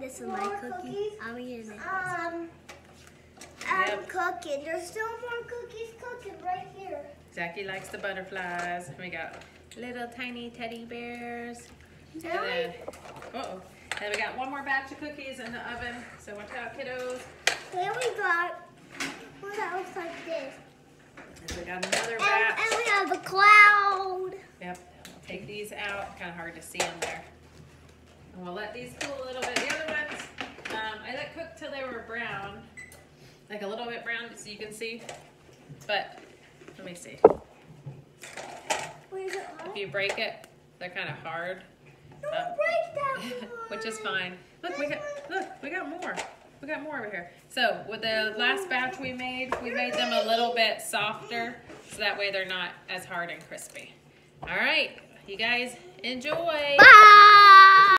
This is my More cookie. cookies? I'm eating it. Um, I'm Yep. cooking. There's still more cookies cooking right here. Jackie likes the butterflies. We got little tiny teddy bears. And then, uh-oh. And we got one more batch of cookies in the oven. So watch out, kiddos. Then we got one that looks like this. And we got another And, batch. and we have a cloud. Yep. We'll take these out. Kind of hard to see them there. And we'll let these cool a little bit. They were brown. Like a little bit brown so you can see. But, let me see. If you break it, they're kind of hard. Don't um, break that one. which is fine. Look, we got look, we got more. We got more over here. So with the last batch we made, we made them a little bit softer, so that way they're not as hard and crispy. All right, you guys enjoy. Bye.